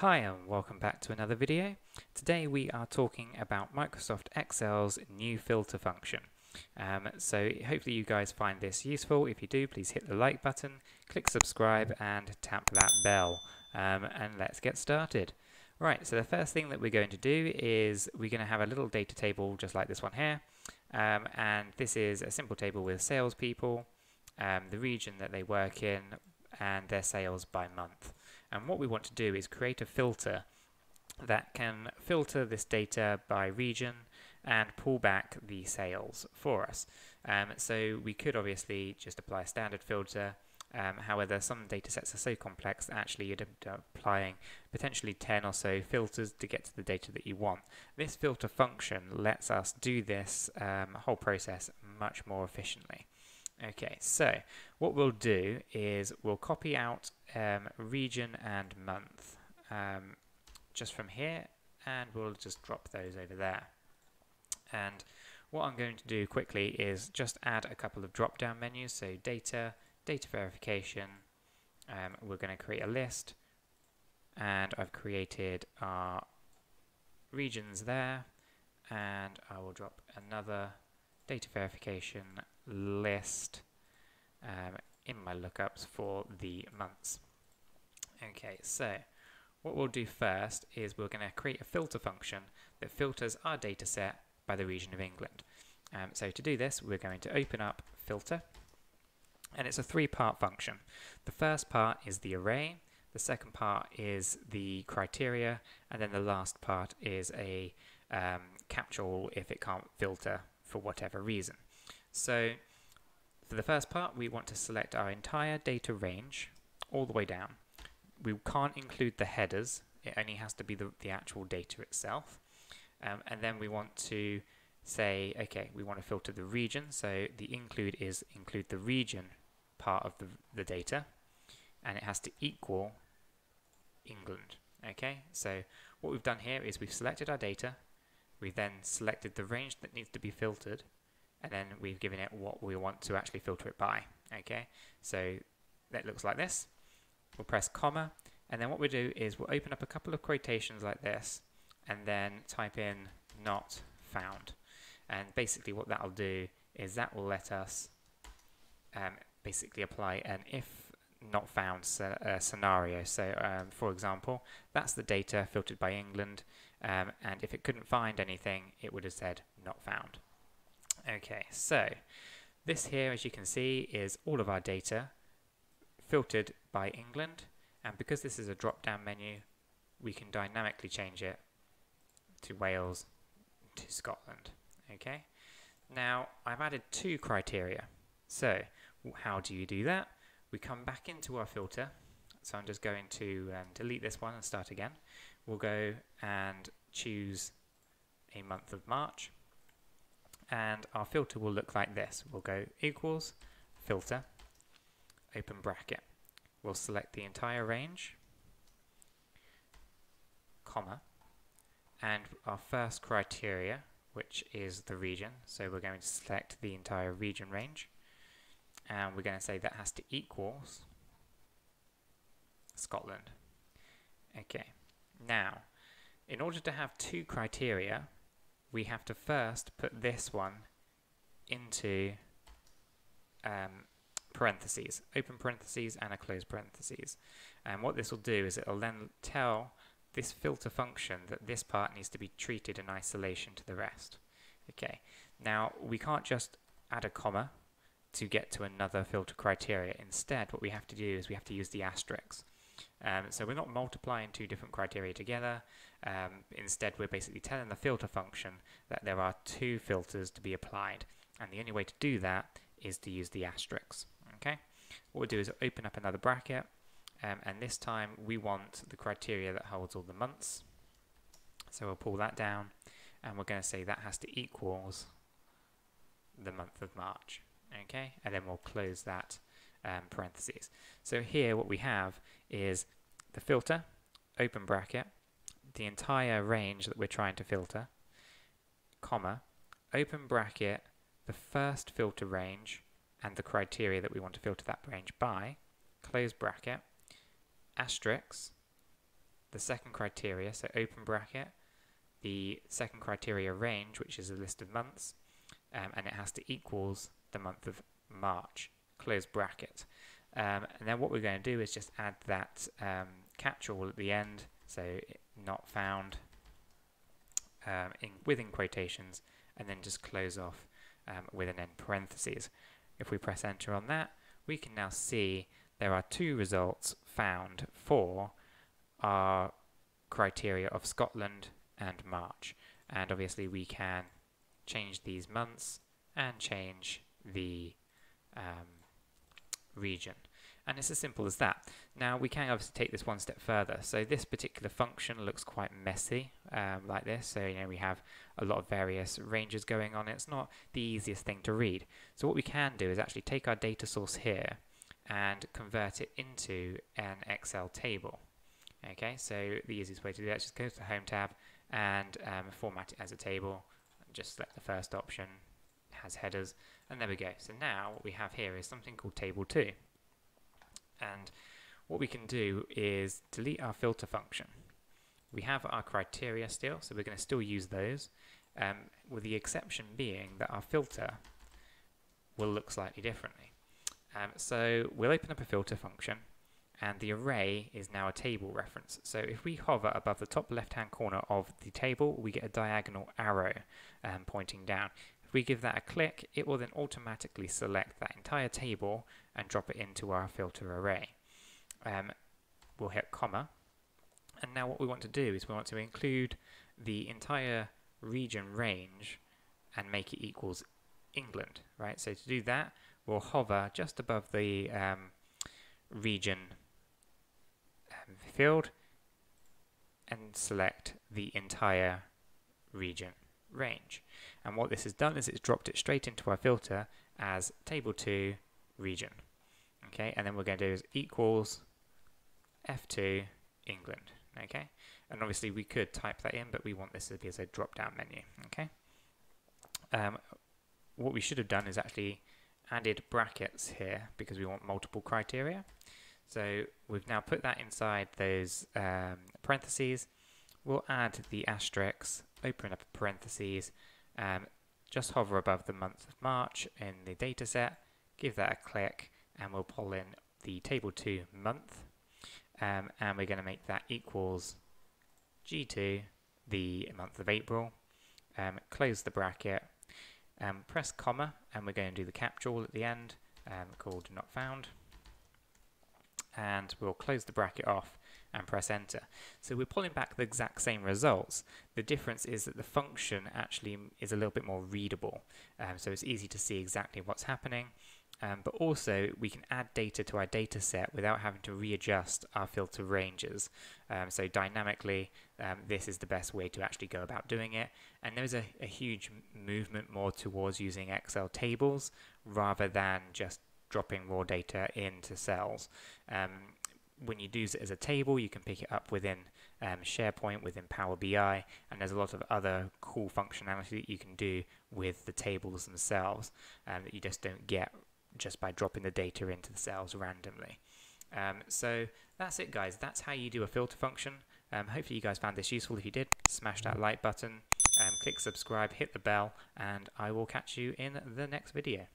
Hi and welcome back to another video. Today we are talking about Microsoft Excel's new filter function. Um, so hopefully you guys find this useful. If you do, please hit the like button, click subscribe and tap that bell. Um, and let's get started. Right, so the first thing that we're going to do is we're going to have a little data table just like this one here. Um, and this is a simple table with salespeople, um, the region that they work in, and their sales by month. And what we want to do is create a filter that can filter this data by region and pull back the sales for us. Um, so we could obviously just apply a standard filter. Um, however, some data sets are so complex that actually you'd end up applying potentially 10 or so filters to get to the data that you want. This filter function lets us do this um, whole process much more efficiently. Okay, so what we'll do is we'll copy out um, region and month. Um, just from here and we'll just drop those over there. And what I'm going to do quickly is just add a couple of drop down menus, so data, data verification, um, we're going to create a list. And I've created our regions there. And I will drop another data verification list um, in my lookups for the months. Okay, so what we'll do first is we're going to create a filter function that filters our data set by the region of England. Um, so to do this, we're going to open up filter, and it's a three-part function. The first part is the array, the second part is the criteria, and then the last part is a um, capture all if it can't filter for whatever reason. So for the first part, we want to select our entire data range all the way down. We can't include the headers, it only has to be the, the actual data itself. Um, and then we want to say, okay, we want to filter the region, so the include is include the region part of the, the data, and it has to equal England. Okay, so what we've done here is we've selected our data, we've then selected the range that needs to be filtered, and then we've given it what we want to actually filter it by. Okay, so that looks like this. We'll press comma, and then what we'll do is we'll open up a couple of quotations like this, and then type in not found. And basically what that'll do is that will let us um, basically apply an if not found uh, scenario. So um, for example, that's the data filtered by England, um, and if it couldn't find anything, it would have said not found. Okay, so this here, as you can see, is all of our data filtered by England. And because this is a drop-down menu, we can dynamically change it to Wales to Scotland. Okay. Now, I've added two criteria. So, how do you do that? We come back into our filter. So I'm just going to um, delete this one and start again. We'll go and choose a month of March and our filter will look like this. We'll go equals, filter, open bracket. We'll select the entire range, comma, and our first criteria, which is the region. So we're going to select the entire region range, and we're going to say that has to equals Scotland. Okay, now, in order to have two criteria, we have to first put this one into um, parentheses, open parentheses and a close parentheses. And what this will do is it'll then tell this filter function that this part needs to be treated in isolation to the rest. Okay, now we can't just add a comma to get to another filter criteria. Instead, what we have to do is we have to use the asterisk. Um, so we're not multiplying two different criteria together. Um, instead, we're basically telling the filter function that there are two filters to be applied. And the only way to do that is to use the asterisk. Okay. What we'll do is open up another bracket. Um, and this time we want the criteria that holds all the months. So we'll pull that down. And we're going to say that has to equals the month of March. Okay. And then we'll close that um, parentheses. So here what we have is the filter, open bracket, the entire range that we're trying to filter, comma, open bracket, the first filter range and the criteria that we want to filter that range by, close bracket, asterisk, the second criteria, so open bracket, the second criteria range, which is a list of months, um, and it has to equals the month of March, close bracket. Um, and then what we're going to do is just add that um, catch-all at the end, so not found um, in, within quotations, and then just close off um, with an end parentheses. If we press enter on that, we can now see there are two results found for our criteria of Scotland and March. And obviously we can change these months and change the um, region. And it's as simple as that. Now we can obviously take this one step further. So this particular function looks quite messy um, like this. So you know we have a lot of various ranges going on. It's not the easiest thing to read. So what we can do is actually take our data source here and convert it into an Excel table. Okay, so the easiest way to do that is just go to the Home tab and um, format it as a table. Just select the first option, has headers, and there we go. So now what we have here is something called Table 2. And what we can do is delete our filter function. We have our criteria still, so we're going to still use those, um, with the exception being that our filter will look slightly differently. Um, so we'll open up a filter function, and the array is now a table reference. So if we hover above the top left hand corner of the table, we get a diagonal arrow um, pointing down. If we give that a click, it will then automatically select that entire table and drop it into our filter array. Um, we'll hit comma, and now what we want to do is we want to include the entire region range and make it equals England, right? So to do that, we'll hover just above the um, region um, field and select the entire region range. And what this has done is it's dropped it straight into our filter as table 2 region. Okay, and then we're going to do is equals F2 England. Okay, and obviously we could type that in, but we want this to be as a drop down menu. Okay, um, what we should have done is actually added brackets here because we want multiple criteria. So we've now put that inside those um, parentheses. We'll add the asterisk, open up parentheses, um, just hover above the month of March in the dataset, give that a click, and we'll pull in the table 2 month, um, and we're going to make that equals G2, the month of April, um, close the bracket, um, press comma, and we're going to do the catch-all at the end, um, called not found, and we'll close the bracket off and press enter. So we're pulling back the exact same results. The difference is that the function actually is a little bit more readable. Um, so it's easy to see exactly what's happening. Um, but also we can add data to our data set without having to readjust our filter ranges. Um, so dynamically, um, this is the best way to actually go about doing it. And there's a, a huge movement more towards using Excel tables rather than just dropping raw data into cells. Um, when you use it as a table, you can pick it up within um, SharePoint, within Power BI, and there's a lot of other cool functionality that you can do with the tables themselves um, that you just don't get just by dropping the data into the cells randomly. Um, so that's it guys, that's how you do a filter function. Um, hopefully you guys found this useful. If you did, smash that like button, um, click subscribe, hit the bell, and I will catch you in the next video.